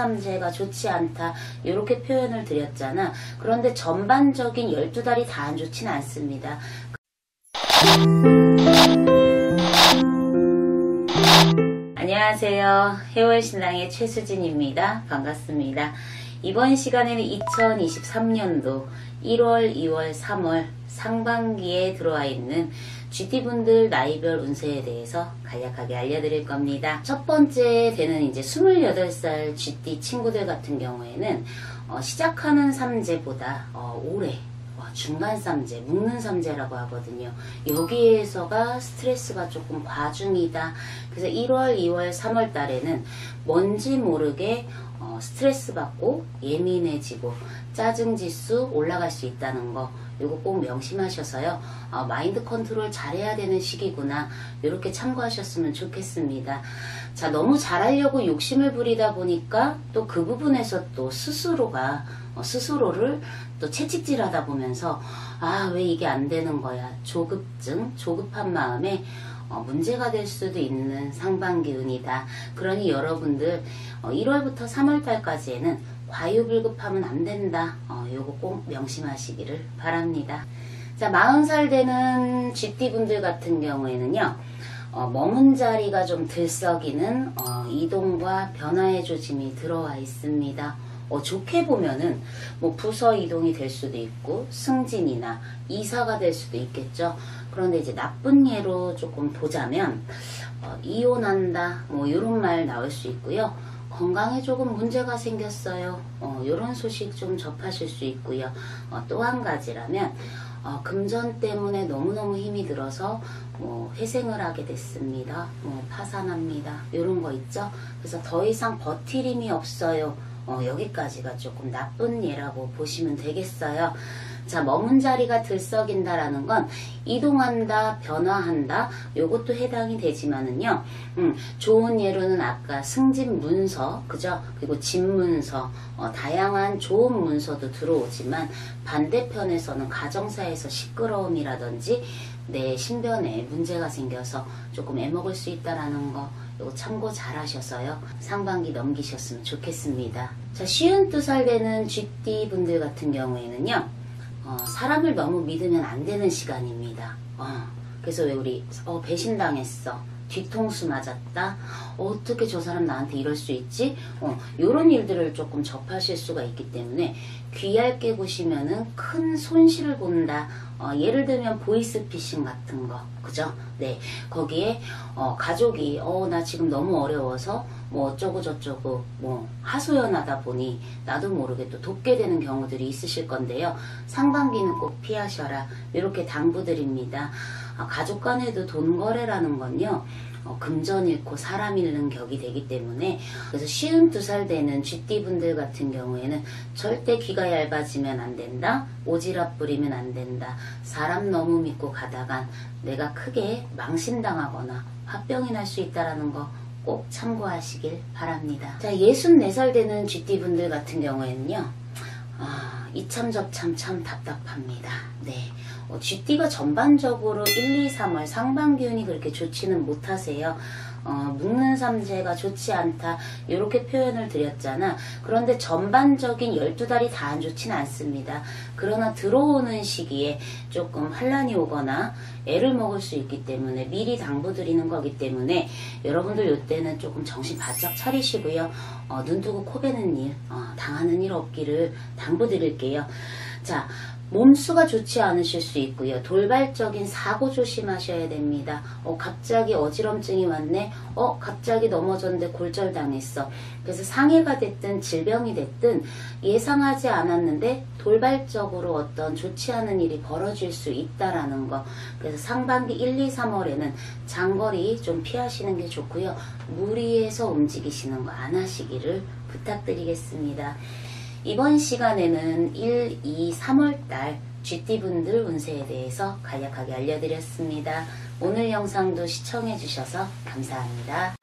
삼재가 좋지 않다. 이렇게 표현을 드렸잖아. 그런데 전반적인 12달이 다 안 좋진 않습니다. 안녕하세요. 해월신랑의 최수진입니다. 반갑습니다. 이번 시간에는 2023년도 1월, 2월, 3월 상반기에 들어와 있는 GT분들 나이별 운세에 대해서 간략하게 알려드릴 겁니다. 첫 번째 되는 이제 28살 GT 친구들 같은 경우에는 어, 시작하는 삼재보다 어, 올 해 중간 삼재, 묶는 삼재라고 하거든요. 여기에서가 스트레스가 조금 과중이다. 그래서 1월, 2월, 3월 달에는 뭔지 모르게 어, 스트레스 받고 예민해지고 짜증 지수 올라갈 수 있다는 거 이거 꼭 명심하셔서요. 어, 마인드 컨트롤 잘해야 되는 시기구나. 이렇게 참고하셨으면 좋겠습니다. 자, 너무 잘하려고 욕심을 부리다 보니까 또 그 부분에서 또 스스로가 어, 스스로를 또 채찍질하다 보면서 아 왜 이게 안 되는 거야 조급증 조급한 마음에 어, 문제가 될 수도 있는 상반기 운이다. 그러니 여러분들 어, 1월부터 3월달까지에는 과유불급하면 안 된다. 어, 요거 꼭 명심하시기를 바랍니다. 자, 40살 되는 GT분들 같은 경우에는요. 어, 머문 자리가 좀 들썩이는 어, 이동과 변화의 조짐이 들어와 있습니다. 어, 좋게 보면은 뭐 부서 이동이 될 수도 있고 승진이나 이사가 될 수도 있겠죠. 그런데 이제 나쁜 예로 조금 보자면 어, 이혼한다 뭐 이런 말 나올 수 있고요. 건강에 조금 문제가 생겼어요. 어, 이런 소식 좀 접하실 수 있고요. 어, 또한 가지라면 어, 금전 때문에 너무너무 힘이 들어서 뭐 회생을 하게 됐습니다. 뭐 파산합니다. 이런 거 있죠. 그래서 더 이상 버틸 힘이 없어요. 어, 여기까지가 조금 나쁜 예라고 보시면 되겠어요. 자, 머문 자리가 들썩인다라는 건 이동한다, 변화한다, 요것도 해당이 되지만은요, 음, 좋은 예로는 아까 승진 문서, 그죠? 그리고 집 문서, 어, 다양한 좋은 문서도 들어오지만 반대편에서는 가정사에서 시끄러움이라든지 내 신변에 문제가 생겨서 조금 애먹을 수 있다라는 거 이거 참고 잘 하셔서요. 상반기 넘기셨으면 좋겠습니다. 자, 쉬운 두살 되는 GT 분들 같은 경우에는요. 어, 사람을 너무 믿으면 안 되는 시간입니다. 어, 그래서 왜 우리 어, 배신당했어. 뒤통수 맞았다. 어떻게 저 사람 나한테 이럴 수 있지? 어, 이런 일들을 조금 접하실 수가 있기 때문에 귀얇게 보시면은 큰 손실을 본다. 어, 예를 들면 보이스피싱 같은 거, 그죠? 네, 거기에 어, 가족이 어, 나 지금 너무 어려워서 뭐 어쩌고 저쩌고 뭐 하소연하다 보니 나도 모르게 또 돕게 되는 경우들이 있으실 건데요. 상반기는 꼭 피하셔라. 이렇게 당부드립니다. 아, 가족 간에도 돈 거래라는 건요. 어, 금전 잃고 사람 잃는 격이 되기 때문에 그래서 쉬운 두살 되는 쥐띠 분들 같은 경우에는 절대 귀가 얇아지면 안 된다 오지랖 부리면 안 된다 사람 너무 믿고 가다간 내가 크게 망신당하거나 화병이 날 수 있다라는 거꼭 참고하시길 바랍니다 자 64살 되는 쥐띠 분들 같은 경우에는요 아, 이참 저참 참 답답합니다 네 어, GT가 전반적으로 1, 2, 3월 상반기운이 그렇게 좋지는 못하세요. 어, 묶는 삼재가 좋지 않다. 이렇게 표현을 드렸잖아. 그런데 전반적인 12달이 다 안 좋지는 않습니다. 그러나 들어오는 시기에 조금 환란이 오거나 애를 먹을 수 있기 때문에 미리 당부드리는 거기 때문에 여러분들 이때는 조금 정신 바짝 차리시고요. 어, 눈 뜨고 코 베는 일 어, 당하는 일 없기를 당부드릴게요. 자 몸수가 좋지 않으실 수 있고요. 돌발적인 사고 조심하셔야 됩니다. 어, 갑자기 어지럼증이 왔네. 어, 갑자기 넘어졌는데 골절당했어. 그래서 상해가 됐든 질병이 됐든 예상하지 않았는데 돌발적으로 어떤 좋지 않은 일이 벌어질 수 있다라는 거. 그래서 상반기 1, 2, 3월에는 장거리 좀 피하시는 게 좋고요. 무리해서 움직이시는 거 안 하시기를 부탁드리겠습니다. 이번 시간에는 1, 2, 3월달 GT분들 운세에 대해서 간략하게 알려드렸습니다. 오늘 영상도 시청해주셔서 감사합니다.